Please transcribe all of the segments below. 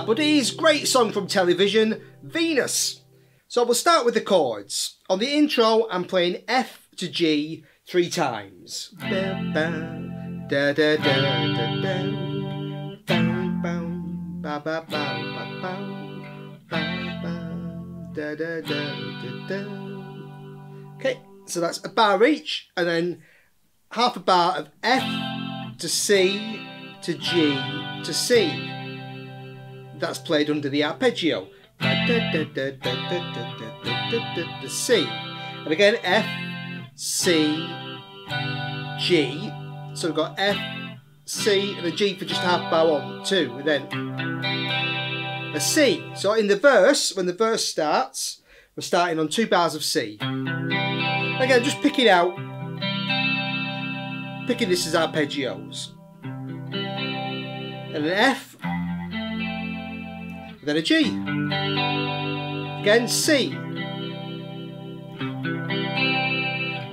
Guitar Buddies, great song from television, Venus. So we'll start with the chords. On the intro, I'm playing F to G three times. Okay, so that's a bar each, and then half a bar of F to C to G to C. That's played under the arpeggio. C. And again, F, C, G. So we've got F, C, and a G for just half bar one, two, and then a C. So in the verse, when the verse starts, we're starting on two bars of C. Again, just picking out, picking this as arpeggios. And an F, then a G. Again, C.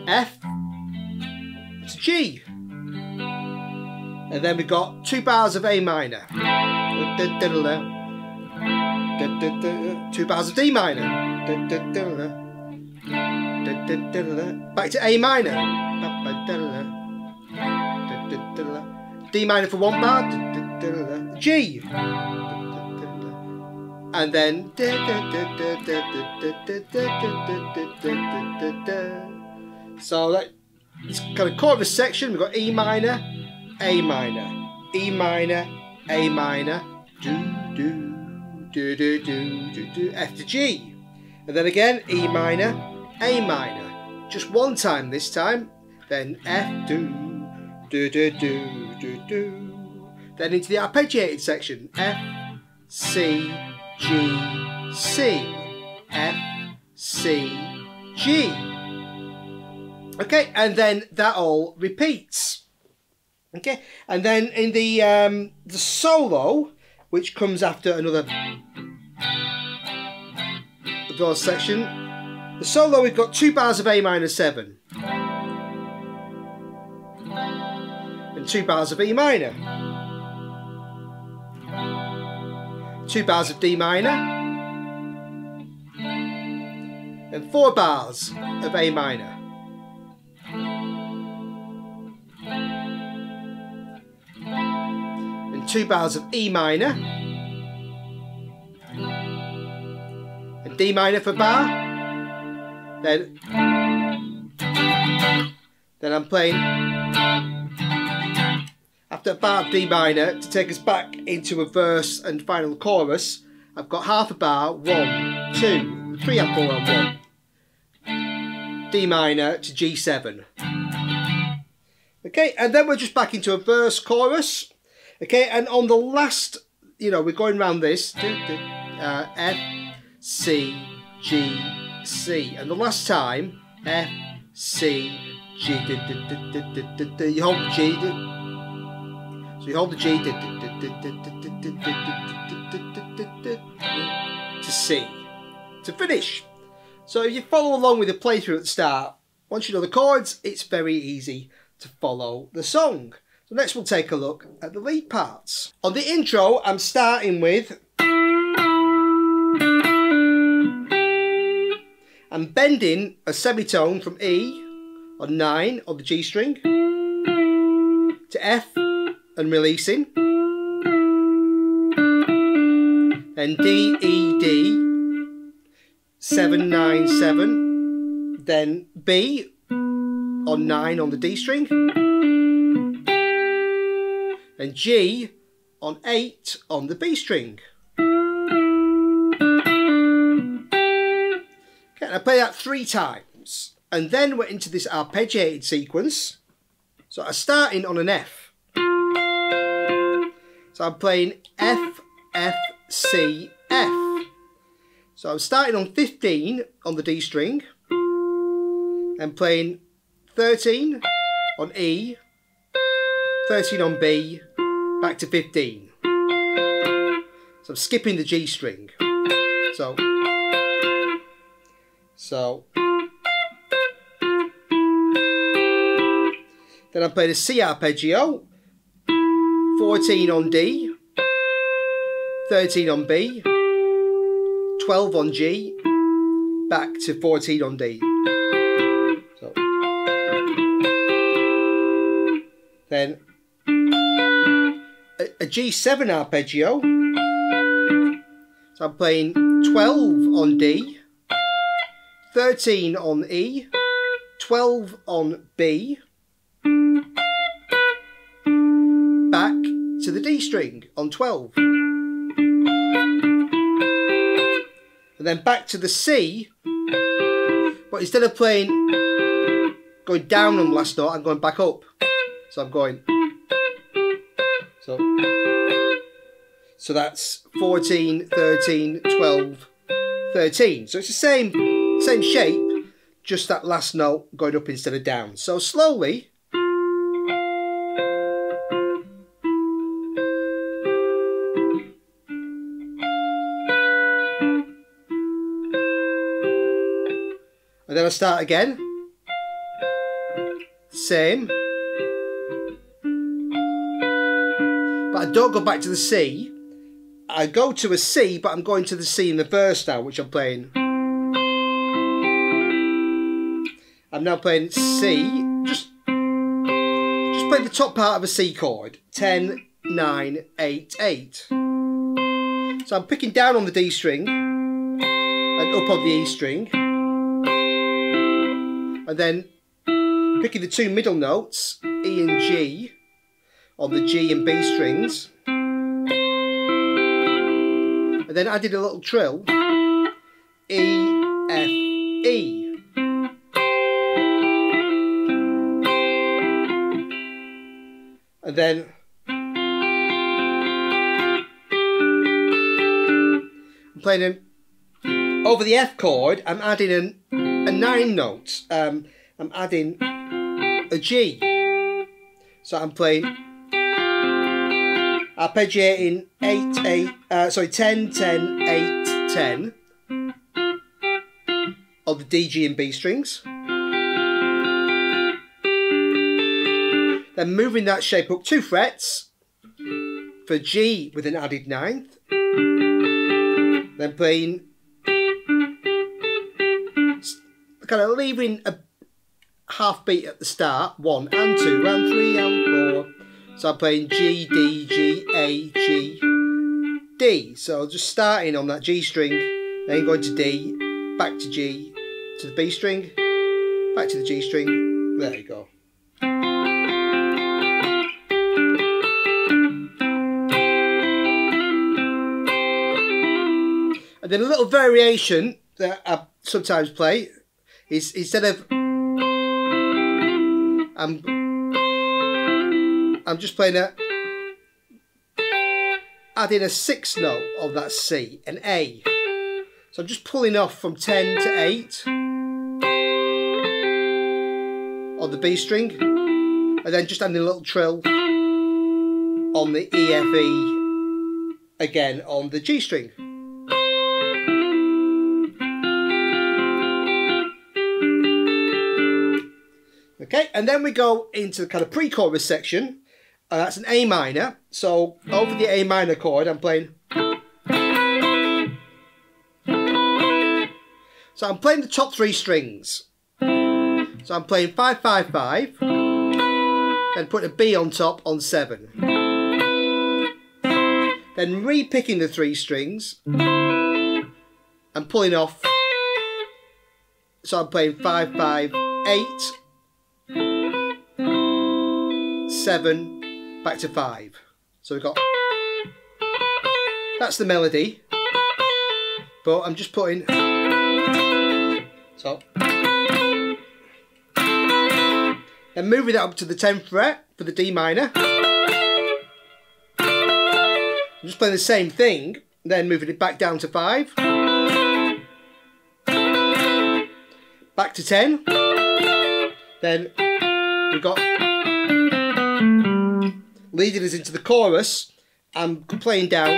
F to G. And then we've got two bars of A minor. Two bars of D minor. Back to A minor. D minor for one bar. G and then so that it's kind of chorus section. We've got E minor A minor E minor A minor. Do do do do do do do. F to G. And then again E minor A minor. Just one time this time. Then F do do do do do do. Then into the arpeggiated section. F C G, C, F, C, G. Okay, and then that all repeats. Okay, and then in the um, the solo, which comes after another verse section, the solo we've got two bars of A minor seven and two bars of E minor. Two bars of D minor, and four bars of A minor. And two bars of E minor, and D minor for bar. Then, then I'm playing after a bar of D minor to take us back into a verse and final chorus, I've got half a bar, one, two, three and four and one. D minor to G7. Okay, and then we're just back into a verse chorus. Okay, and on the last, you know, we're going around this. Uh, F, C, G, C. And the last time, F, C, G, so you hold the G to C to finish. So if you follow along with the playthrough at the start, once you know the chords, it's very easy to follow the song. So next we'll take a look at the lead parts. On the intro, I'm starting with I'm bending a semitone from E on 9 on the G string to F and releasing. Then D, E, D, 797. Then B on 9 on the D string. And G on 8 on the B string. Okay, I play that three times. And then we're into this arpeggiated sequence. So I'm starting on an F. So I'm playing F, F, C, F. So I'm starting on 15 on the D string and playing 13 on E, 13 on B, back to 15. So I'm skipping the G string. So, so, then I'm playing a C arpeggio 14 on D, 13 on B, 12 on G, back to 14 on D. So then a, a G7 arpeggio. So I'm playing 12 on D, 13 on E, 12 on B, string on 12. And then back to the C, but instead of playing going down on the last note, I'm going back up. So I'm going. So, so that's 14, 13, 12, 13. So it's the same, same shape, just that last note going up instead of down. So slowly. Then I start again. Same. But I don't go back to the C. I go to a C, but I'm going to the C in the verse now, which I'm playing. I'm now playing C, just, just play the top part of a C chord. 10, 9, 8, 8. So I'm picking down on the D string and up on the E string. And then picking the two middle notes, E and G, on the G and B strings. And then I did a little trill. E, F, E. And then I'm playing a, over the F chord, I'm adding an, a nine note. Um, I'm adding a G. So I'm playing arpeggiating 8, 8, uh, sorry, 10, 10, 8, 10 of the D, G and B strings. Then moving that shape up two frets for G with an added ninth. Then playing, kind of leaving a half beat at the start, one and two and three and four. So I'm playing G, D, G, A, G, D. So just starting on that G string, then going to D, back to G, to the B string, back to the G string. There you go. And then a little variation that I sometimes play is instead of I'm I'm just playing a adding a sixth note of that C, an A. So I'm just pulling off from 10 to 8 on the B string and then just adding a little trill on the E, F, E again on the G string. Okay, and then we go into the kind of pre-chorus section. Uh, that's an A minor. So over the A minor chord, I'm playing. So I'm playing the top three strings. So I'm playing five, five, five, then put a B on top on seven. Then re-picking the three strings and pulling off. So I'm playing five, five, eight, seven, back to five. So we've got, that's the melody, but I'm just putting, so, then moving that up to the 10th fret for the D minor. I'm just playing the same thing, then moving it back down to five. Back to 10. Then we've got leading us into the chorus. I'm playing down.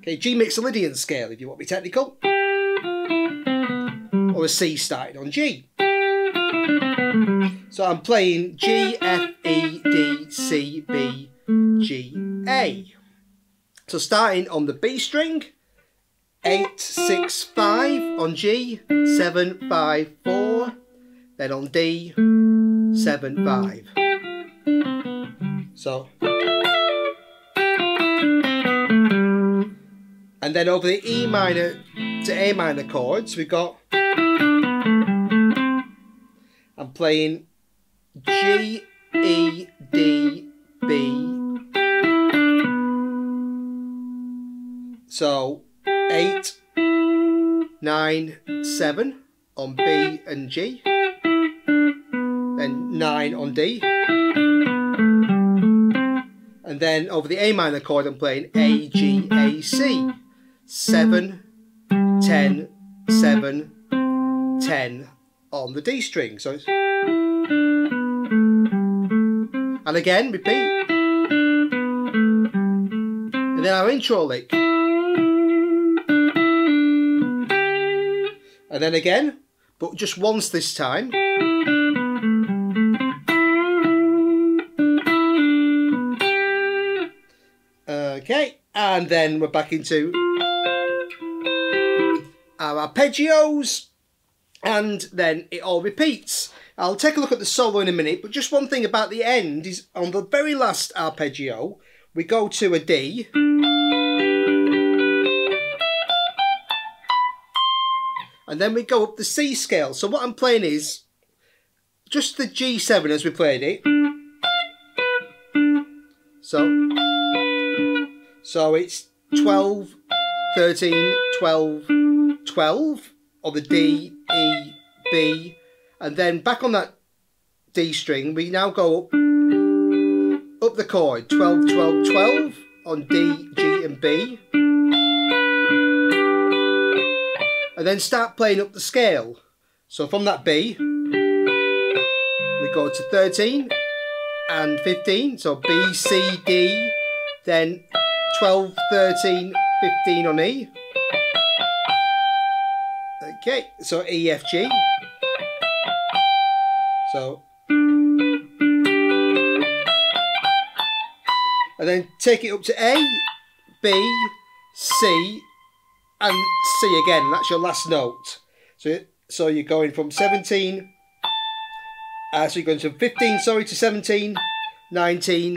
Okay, G Mixolydian scale if you want to be technical. Or a C starting on G. So I'm playing G, F, E, D, C, B, G, A. So starting on the B string, 8, 6, 5 on G, 7, 5, 4, then on D, 7, 5. So, and then over the E minor to A minor chords, we've got, I'm playing G, E, D, B. So, 8, 9, 7 on B and G, then 9 on D, and then over the A minor chord I'm playing A, G, A, C, 7, 10, 7, 10 on the D string. So it's and again repeat, and then our intro lick. and then again, but just once this time. And then we're back into our arpeggios, and then it all repeats. I'll take a look at the solo in a minute, but just one thing about the end is on the very last arpeggio, we go to a D. and then we go up the C scale. So what I'm playing is just the G7 as we played it. So, so it's 12, 13, 12, 12 on the D, E, B, and then back on that D string, we now go up, up the chord, 12, 12, 12 on D, G and B. and then start playing up the scale. So from that B, we go to 13 and 15, so B, C, D, then 12, 13, 15 on E. Okay, so E, F, G. So, and then take it up to A, B, C, and C again. That's your last note. So, so you're going from 17, uh, so you're going from 15, sorry, to 17, 19,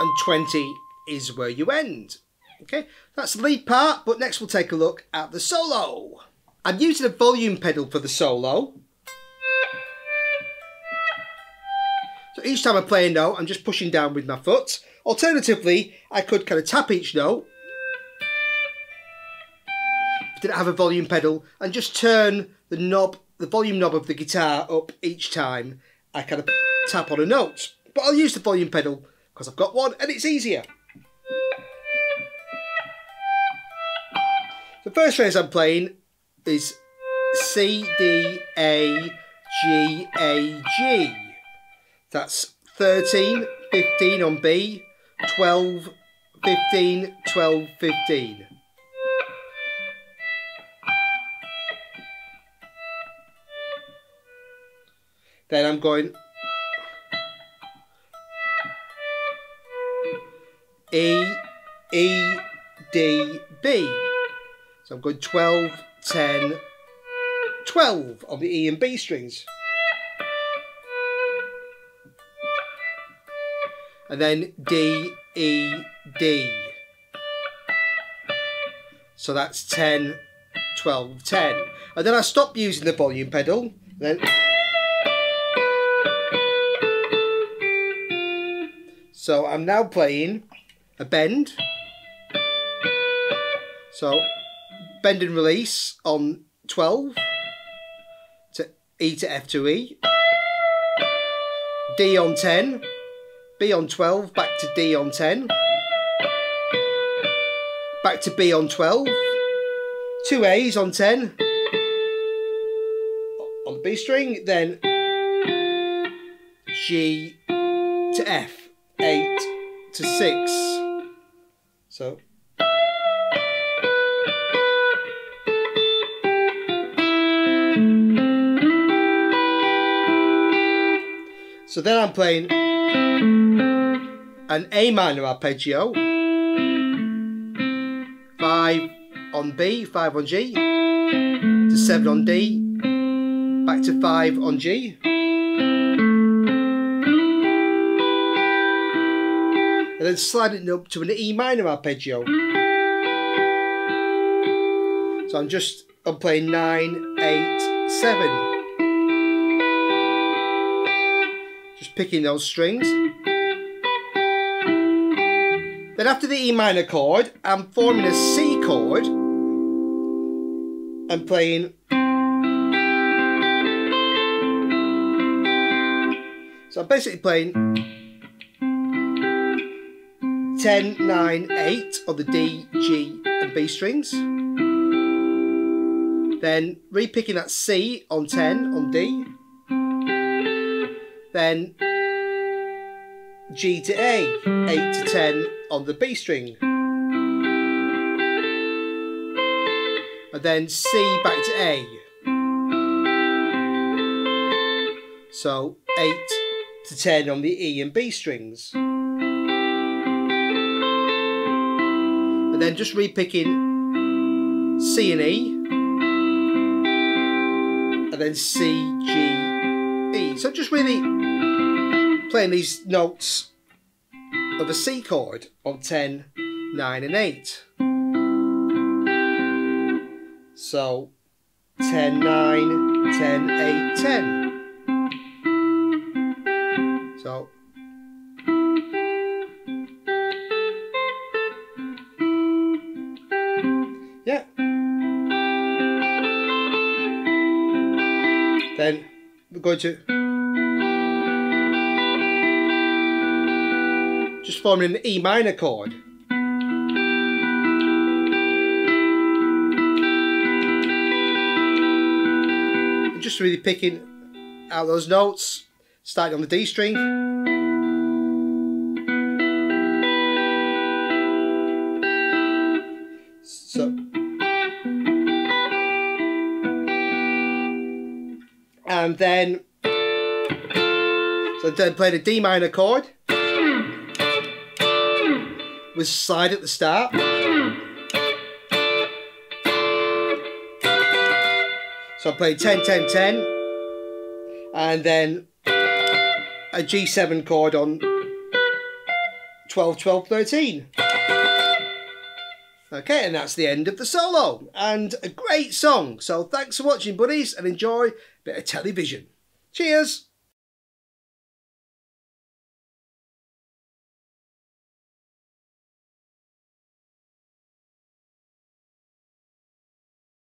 and 20 is where you end. Okay, that's the lead part, but next we'll take a look at the solo. I'm using a volume pedal for the solo. So each time I play a note, I'm just pushing down with my foot. Alternatively, I could kind of tap each note didn't have a volume pedal and just turn the knob, the volume knob of the guitar up each time I kind of tap on a note. But I'll use the volume pedal because I've got one and it's easier. The first phrase I'm playing is C, D, A, G, A, G. That's 13, 15 on B, 12, 15, 12, 15. Then I'm going E, E, D, B. So I'm going 12, 10, 12 on the E and B strings. And then D, E, D. So that's 10, 12, 10. And then I stop using the volume pedal. Then So I'm now playing a bend. So bend and release on 12 to E to F to E. D on 10, B on 12, back to D on 10. Back to B on 12. Two A's on 10. On the B string, then G to F eight to six. So. So then I'm playing an A minor arpeggio, five on B, five on G, to seven on D, back to five on G. then sliding up to an E minor arpeggio. So I'm just, I'm playing nine, eight, seven. Just picking those strings. Then after the E minor chord, I'm forming a C chord and playing So I'm basically playing 10, 9, 8 on the D, G and B strings. Then repicking that C on 10 on D. Then G to A, 8 to 10 on the B string. And then C back to A. So 8 to 10 on the E and B strings. And then just repicking C and E. And then C, G, E. So just really playing these notes of a C chord on 10, 9 and 8. So 10, 9, 10, 8, 10. So going to just forming an E minor chord. Just really picking out those notes, starting on the D string. Then so then played a D minor chord with slide at the start. So I played 10, 10, 10, and then a G7 chord on 12, 12, 13. Okay, and that's the end of the solo, and a great song. So thanks for watching, buddies, and enjoy a bit of television. Cheers!